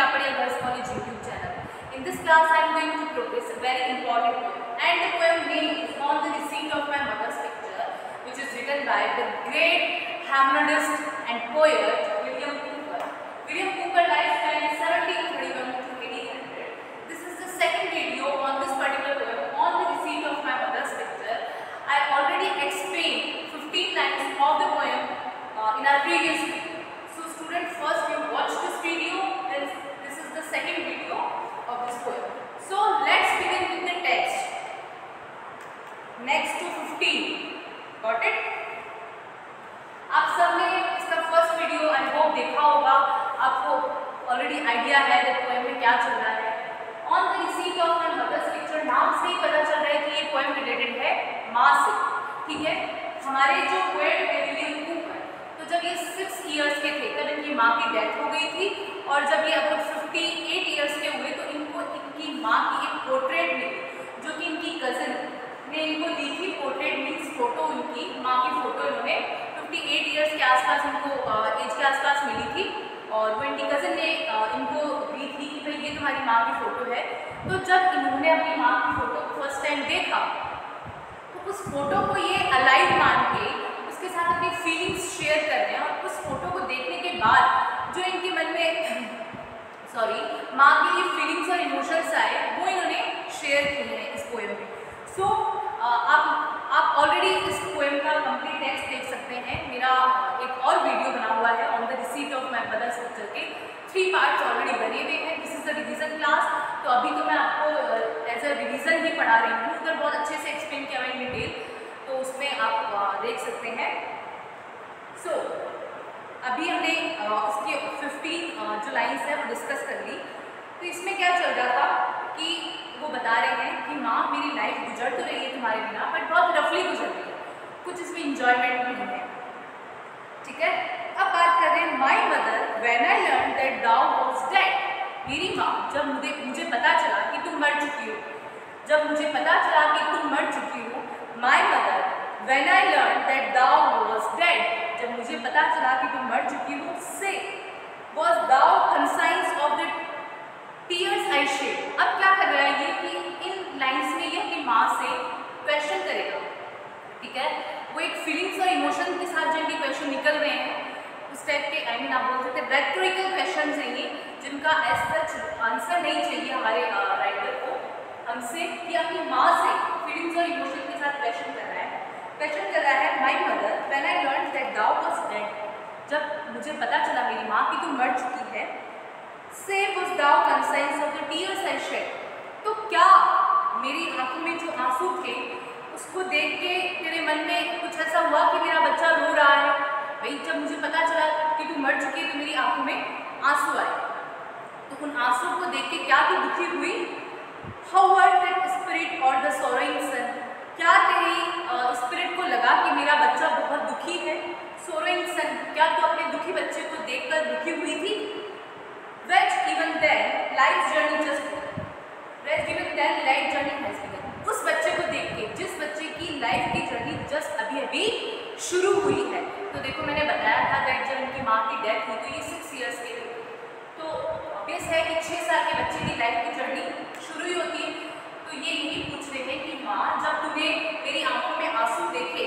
Kapadia Girls College YouTube channel. In this class, I am going to progress a very important poem. And the poem name is On the Receipt of My Mother's Picture, which is written by the great harmonist and poet ठीक है। हमारे जो poet है William Cooper तो जब ये six years के थे, तब इनकी माँ की डेथ हो गई थी और जब ये अबाउट फिफ्टी एट ईयर्स के हुए तो इनको इनकी माँ की एक पोर्ट्रेट मिली, जो कि इनकी कज़न ने इनको दी थी। पोर्ट्रेट मीन्स फ़ोटो इनकी, माँ की फ़ोटो इन्होंने। फिफ्टी एट ईयर्स के आसपास इनको एज के आसपास मिली थी और वो इनकी कज़न ने इनको दी थी कि भाई ये तुम्हारी माँ की फ़ोटो है। तो जब इन्होंने अपनी माँ की फ़ोटो फ़र्स्ट टाइम देखा उस फ़ोटो को ये अलाइव मान के उसके साथ अपनी फीलिंग्स शेयर कर रहे हैं और उस फ़ोटो को देखने के बाद जो इनके मन में सॉरी माँ के लिए फीलिंग्स और इमोशंस आए वो इन्होंने शेयर किए हैं इस पोएम में। सो so, आप आप ऑलरेडी इस पोएम का कंप्लीट टेक्स्ट देख सकते हैं। मेरा एक और वीडियो बना हुआ है on the receipt of my mother's picture के। थ्री पार्ट्स ऑलरेडी बने हुए हैं। This is the revision class तो अभी तो मैं आपको एज अ रिविजन ही पढ़ा रही हूँ। उधर बहुत अच्छे से एक्सप्लेन किया हुआ इन डिटेल तो उसमें आप देख सकते हैं। सो so, अभी हमने इसके फिफ्टीन जो लाइन्स है वो डिस्कस कर ली। तो इसमें क्या चल रहा था कि वो बता रहे हैं कि माँ मेरी लाइफ गुजर तो रही है तुम्हारे बिना बट बहुत रफली गुजर रही है। कुछ इसमें इंजॉयमेंट नहीं है। ठीक है? अब बात कर रहे हैं my mother when I learn that thou was dead मेरी माँ जब मुझे मुझे पता चला कि तुम मर चुकी हो, जब मुझे पता चला कि तुम मर चुकी हो my mother when I learn that thou was dead जब मुझे पता चला कि तुम मर चुकी हो say was thou conscience of the tears I shed अब क्या कर रहा है ये कि इन लाइंस में ये अपनी माँ से क्वेश्चन करेगा, ठीक है? वो एक फीलिंग्स और इमोशन के साथ जो इनके क्वेश्चन निकल रहे हैं, उस टाइप के आई मीन आप बोल सकते हैं रेक्टोरिकल क्वेश्चन हैं ये, जिनका एज सच आंसर नहीं चाहिए हमारे राइटर को। हमसे कि अपनी माँ से फीलिंग्स और इमोशन के साथ क्वेश्चन कर रहा है। क्वेश्चन कर रहा है my mother when I learn that thou was dead जब मुझे पता चला मेरी माँ की तू मर चुकी है से was thou conscious of the tears I shed. तो क्या मेरी आँखों में जो आँसू थे, उसको देख के तेरे मन में कुछ ऐसा हुआ कि मेरा बच्चा रो रहा है? भाई, जब मुझे पता चला कि तू मर चुकी है तो मेरी आँखों में आँसू आए। तो उन आँसू को देख के क्या तू दुखी हुई? हाउ वर दैट स्पिरिट और द सोरोइंग सन क्या तेरी स्पिरिट को लगा कि मेरा बच्चा बहुत दुखी है? सोरोइंग सन क्या तू अपने दुखी बच्चे को देखकर दुखी हुई थी? Then, life's journey just which even then life journey has begun. उस बच्चे को देख के, जिस बच्चे की लाइफ की जर्नी जस्ट अभी अभी शुरू हुई है। तो देखो, मैंने बताया था दैट जब उनकी माँ की डेथ हुई तो ये सिक्स ईयर्स के थे तो ऑब्वियस है कि छः साल के बच्चे की लाइफ की जर्नी शुरू ही होती है। तो ये यही पूछ रहे हैं कि माँ जब तूने मेरी आँखों में आँसू देखे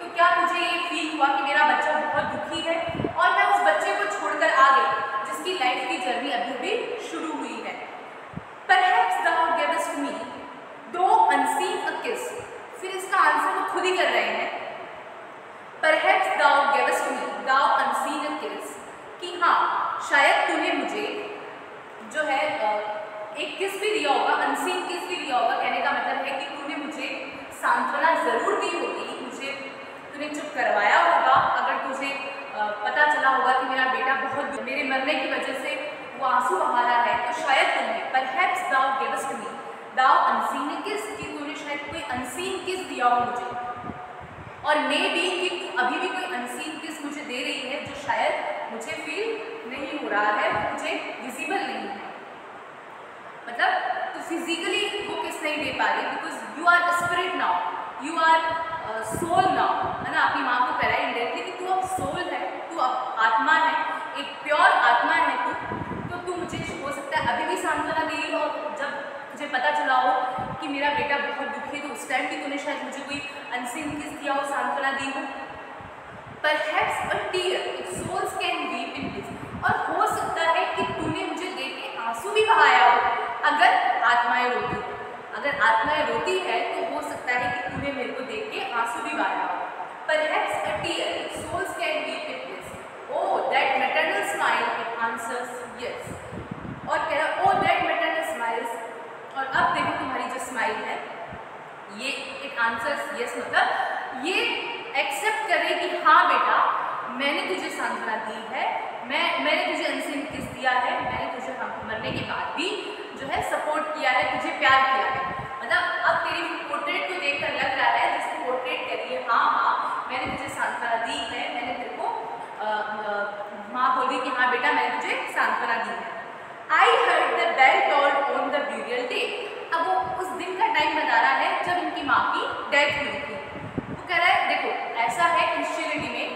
तो क्या तुझे ये फील हुआ कि मेरा बच्चा बहुत दुखी है? और मैं उस बच्चे को छोड़कर आ गई जिसकी लाइफ की जर्नी अभी अभी शुरू हुई है। Me, though unseen a kiss. फिर इसका आंसर वो खुद ही कर रहे हैं Perhaps thou gavest me, thou unseen a kiss. कि हाँ शायद तूने मुझे जो है एक किस भी दिया होगा अनसीन किस भी दिया होगा कहने का मतलब है कि तूने मुझे सांत्वना ज़रूर दी होगी मुझे तूने चुप करवाया होगा। अगर तुझे पता चला होगा कि मेरा बेटा बहुत मेरे मरने की वजह से वो आँसू बहा रहा है तो शायद तुमने गिवस्ट मी दाउ अनसीन किस कि तूने शायद कोई अनसीन किस दिया हो मुझे। और मे बी कि अभी भी कोई अनसीन किस मुझे दे रही है, जो शायद मुझे फील नहीं हो रहा है, मुझे विजिबल नहीं है। मतलब तो फिजिकली वो किस नहीं दे पा रही because you are spirit now you are soul now था आपकी माँ को कराई इंडायरेक्टली कि तू अब सोल है, तू अब आत्मा है, एक प्योर आत्मा है तू तो तू मुझे हो सकता है अभी भी सांत्वना दे रही हो, जब मुझे पता चला हो कि मेरा बेटा बहुत दुखी तो उस टाइम भी तूने शायद मुझे कोई अनसिन किस दिया हो, सांत्वना दी हो। Perhaps a tear it souls can weep in this और हो सकता है कि तूने मुझे देख के आँसू भी बहाया हो, अगर आत्माएँ रोती। अगर आत्माएँ रोती है तो हो सकता है कि तूने मेरे को देख के आँसू भी बहाया हो। Perhaps a tear, souls can in bliss. Oh, that maternal smile, it answers yes. और कह रहा oh that maternal smiles और अब देखो तुम्हारी जो स्माइल है ये इट आंसर्स यस मतलब ये एक्सेप्ट करे कि हाँ बेटा मैंने तुझे सांत्वना दी है मैं मैंने तुझे अनसिन किस दिया है मैंने तुझे मरने के बाद भी जो है सपोर्ट किया है तुझे प्यार किया है मतलब अब तेरी पोर्ट्रेट को देखकर लग रहा है जिसने पोर्ट्रेट करी है हाँ हाँ मैंने तुझे सांत्वना दी है मैंने तेरे को माँ बोल रही कि हाँ बेटा मैंने तुझे सांत्वना दी है I heard the bell tolled on the burial day अब वो उस दिन का टाइम बता रहा है जब इनकी माँ की डेथ हुई थी कह रहा है देखो ऐसा है क्रिश्चियनिटी में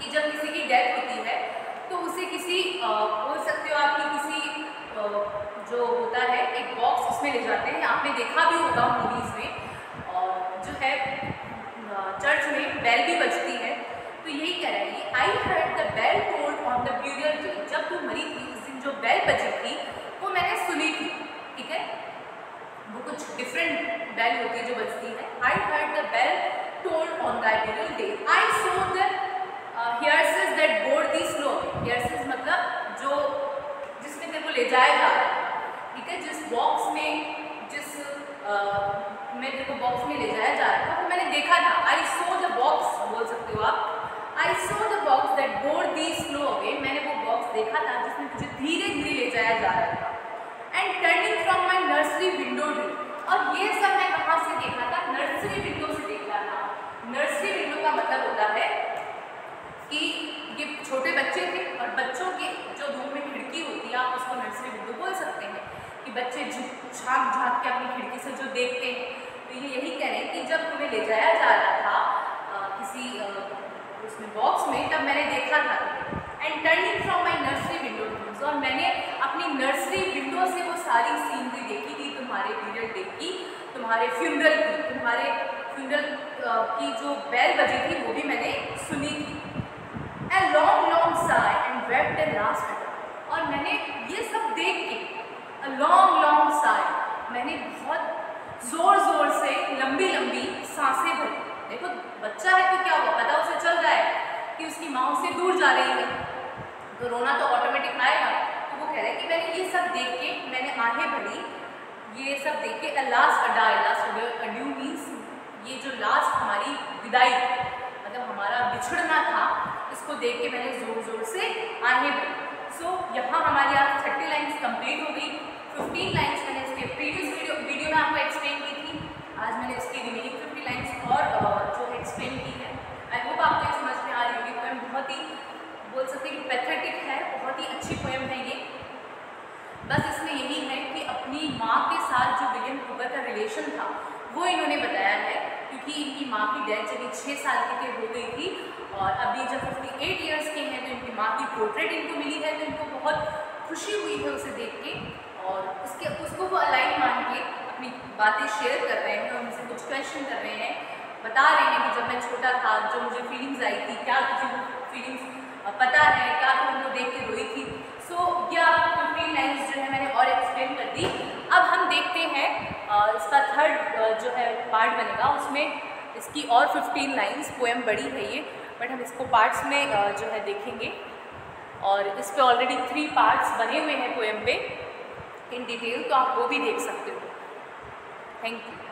कि जब किसी की डेथ होती है तो उसे किसी बोल सकते हो आपकी किसी आ, जो होता है एक बॉक्स उसमें ले जाते हैं। आपने देखा भी होगा मूवीज़ में और जो है चर्च में बेल भी बजती है। तो यही कह रहा है I heard the bell tolled on the burial day जब तू मरी थी उस दिन जो बेल बजी थी वो मैंने सुनी थी ठीक है वो कुछ डिफरेंट बेल होती है जो बजती है I heard the bell told on that little day. I saw the uh, hearses that bore the snow. Hearses मतलब जो जिसमें तेरे को ले जाया जा रहा है ठीक है जिस बॉक्स में जिस uh, में तेरे को बॉक्स में ले जाया जा रहा था वो मैंने देखा था आई सो द बॉक्स बोल सकते हो आप I saw the box that bore thee snow away मैंने वो बॉक्स देखा था जिसमें मुझे धीरे धीरे ले जाया जा रहा था। And turning from my nursery window और ये सब मैं कहाँ से देखा था? नर्सरी विंडो से देखा था। नर्सरी विंडो का मतलब होता है कि ये छोटे बच्चे थे और बच्चों के जो रूम में खिड़की होती है, आप उसको नर्सरी विंडो बोल सकते हैं कि बच्चे झाँक झाँक के अपनी खिड़की से जो देखते हैं। तो ये यही कह रहे हैं कि जब तुम्हें ले जाया जा रहा था आ, किसी आ, उसमें बॉक्स में तब मैंने देखा था। And turning from my nursery window और मैंने अपनी नर्सरी विंडो से वो सारी सीनरी देखी थी, तुम्हारे पीरियड देखी तुम्हारे फ्यूनरल की, तुम्हारे फ्यूनरल की जो बेल बजी थी, वो भी मैंने सुनी थी। And long long sigh and wept and last और मैंने ये सब देख के लॉन्ग लॉन्ग साई मैंने बहुत ज़ोर ज़ोर से लंबी लंबी साँसें भरी। देखो, बच्चा है तो क्या हुआ? पता माँ उससे दूर जा रही है। तो रोना तो ऑटोमेटिक आएगा। तो वो कह रहे हैं कि मैंने ये सब देख के मैंने आहें भरी ये सब देख के last adieu last adieu means ये जो लास्ट हमारी विदाई मतलब हमारा बिछड़ना था इसको देख के मैंने ज़ोर ज़ोर से आने बढ़ी सो so, यहाँ हमारी आज थर्टी लाइन्स कंप्लीट हो गई। फिफ्टीन लाइन्स मैंने इसके प्रीवियस वीडियो वीडियो में आपको एक्सप्लेन की थी। आज मैंने इसकी रिमेनिंग फिफ्टी लाइन्स और जो है एक्सप्लेन की है। आई होप आपको ये समझ में आ रही होगी पोएम बहुत ही, बोल सकते हैं कि पैथेटिक है, बहुत ही अच्छी पोएम है ये। बस इसमें यही है कि अपनी माँ के साथ जो विलियम कुबर का रिलेशन था, वो इन्होंने बताया है, क्योंकि इनकी माँ की डेथ जब छः साल की हो गई थी, और अभी जब फिफ्टी एट ईयर्स के हैं तो इनकी माँ की पोर्ट्रेट इनको मिली है तो इनको बहुत खुशी हुई है उसे देख के, और उसके, उसको वो अलाइन मान के अपनी बातें शेयर कर रहे हैं उनसे कुछ क्वेश्चन कर रहे हैं। बता रहे हैं कि जब मैं छोटा था, जो मुझे फीलिंग्स आई थी, क्या तुझे फीलिंग्स पता है क्या तुम उनको देख के रोई थी। सो so, ये आपको फिफ्टीन लाइन्स जो है मैंने और एक्सप्लेन कर दी। अब हम देखते हैं इसका थर्ड जो है पार्ट बनेगा उसमें इसकी और 15 लाइंस पोएम बड़ी है ये। बट हम इसको पार्ट्स में जो है देखेंगे। और इस पर ऑलरेडी थ्री पार्ट्स बने हुए हैं पोएम पे। इन डिटेल तो आप वो भी देख सकते हो। Thank you